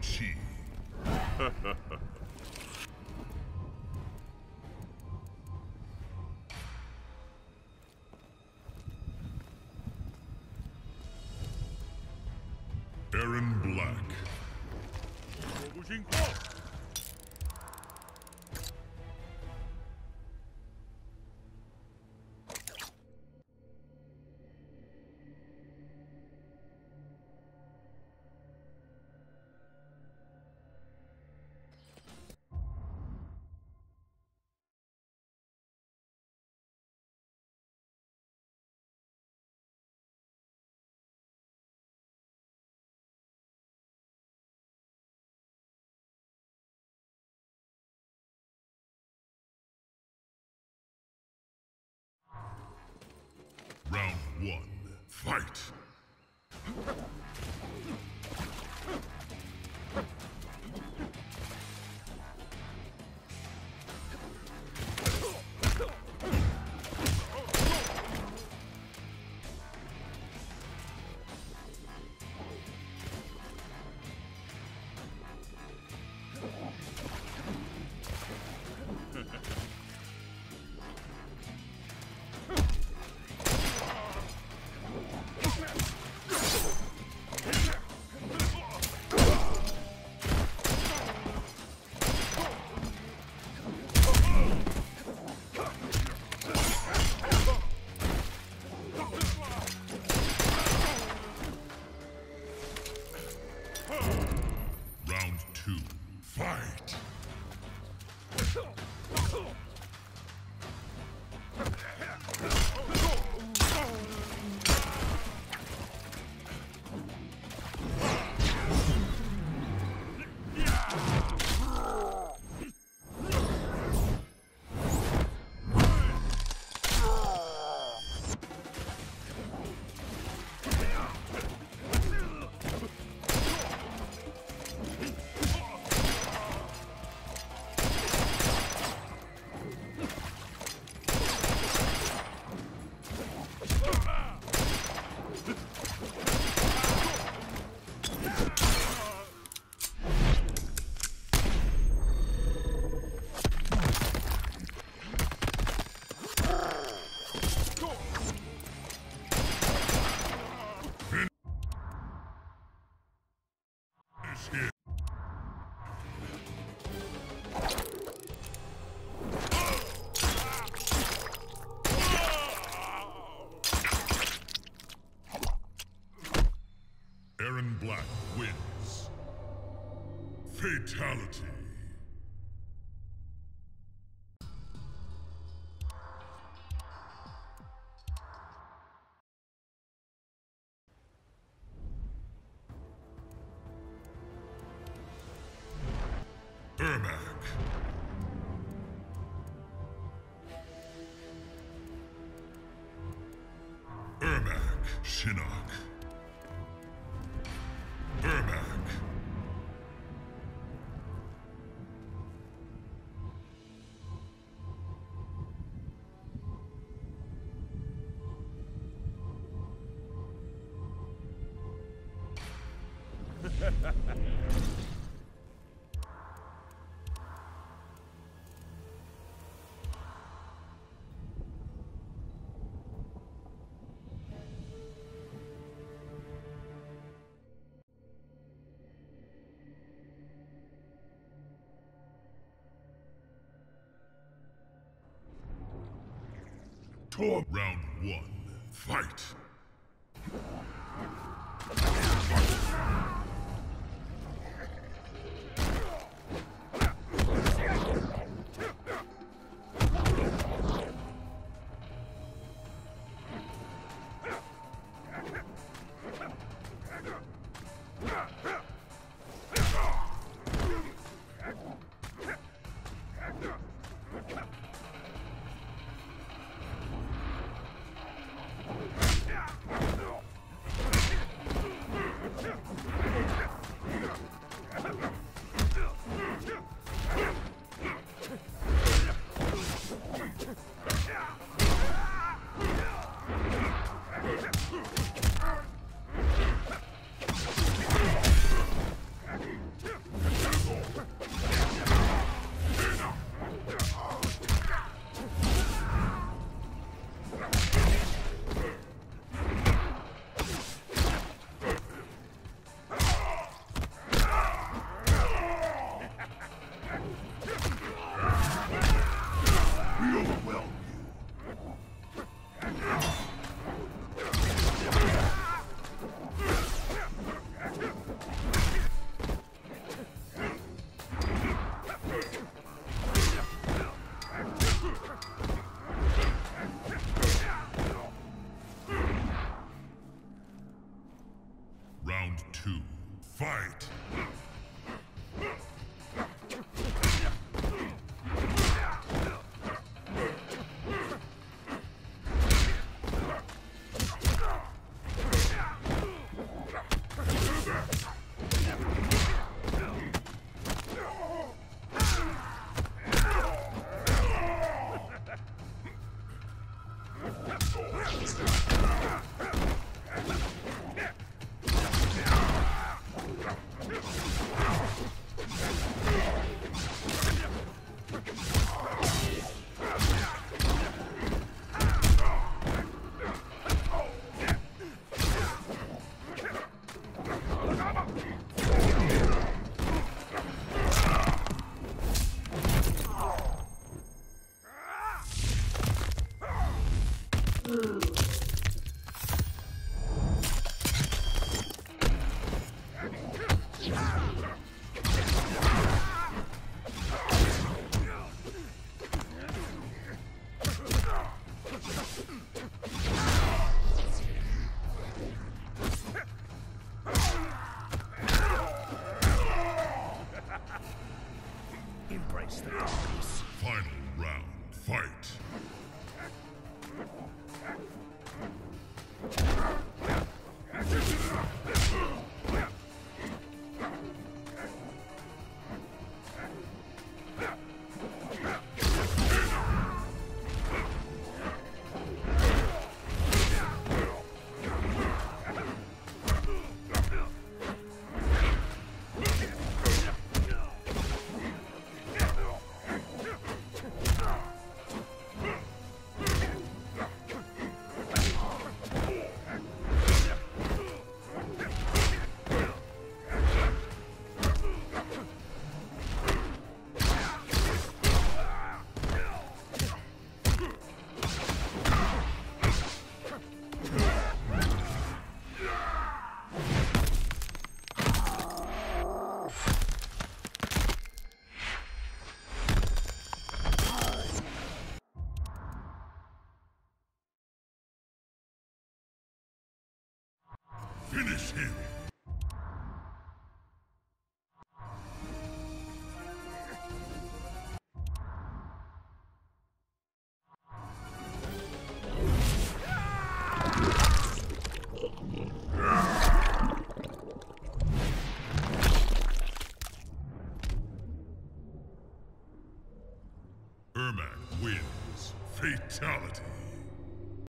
Chi. one. Fight. Fight. Black wins. Fatality. Ermac. Ermac. Shinnok. Round one. Fight. Embrace Fatality.